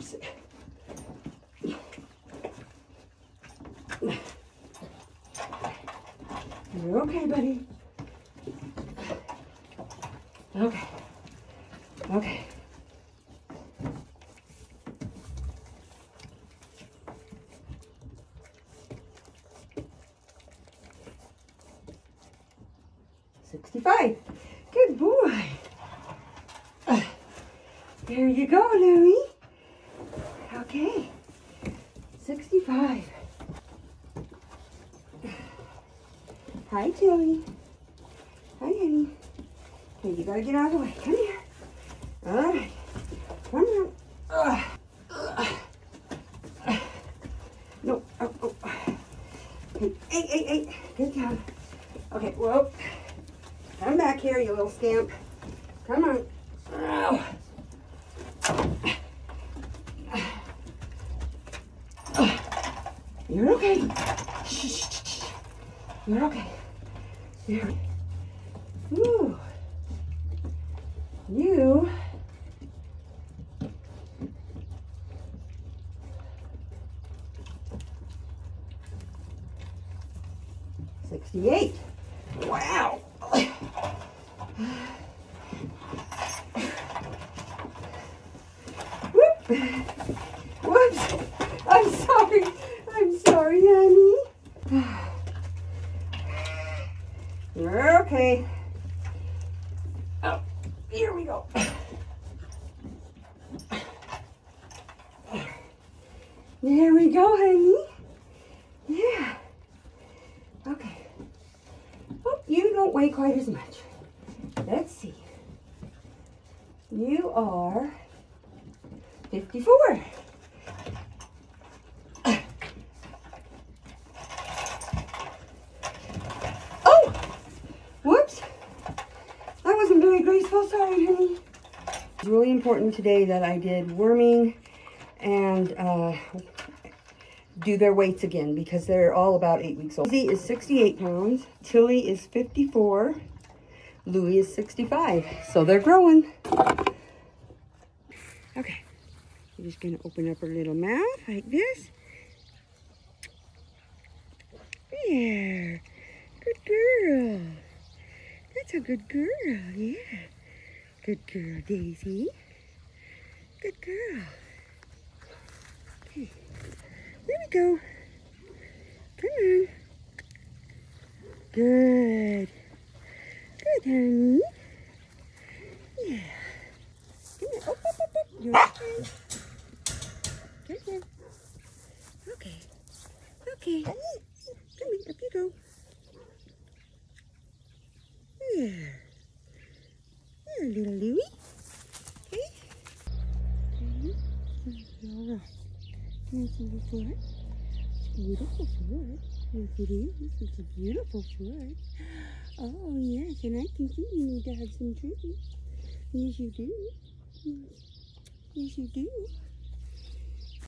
Oops. You're okay, buddy. Okay. Okay. Sixty-five. Good boy. There you go, Louie. Okay. Sixty-five. Hi, Tilly. Hi, honey. Okay, you gotta get out of the way. Come here. All right. Come on. Ugh. No. Oh, oh. Okay. Hey, hey, hey. Good job. Okay, well, come back here, you little scamp. Come on. You're okay. Shh, shh, shh. You're okay. You're. Ooh. You. Sixty-eight. Wow. Whoop. Whoops. I'm sorry. I'm sorry, honey. You're okay. Oh, here we go. There we go, honey. Yeah. Okay. Oh, you don't weigh quite as much. Let's see. You are 54. Oh! Whoops. Honey. It's really important today that I did worming and uh, do their weights again because they're all about eight weeks old. Izzy is 68 pounds. Tilly is 54. Louie is 65. So they're growing. Okay. I'm just to open up her little mouth like this. There. Good girl. That's a good girl, yeah. Good girl, Daisy. Good girl. Okay. There we go. Come on. Good. Good, honey. Yeah. Come here. Oh, oh, oh, oh. Okay. Okay. Come here. Up you go. Yeah. There, little Louie. Okay. Okay. Hmm, all right. You see the foot? Beautiful foot. Yes, it is. It's a beautiful foot. Oh, yes. And I can see you need to have some treatment. Yes, you do. Yes, you do.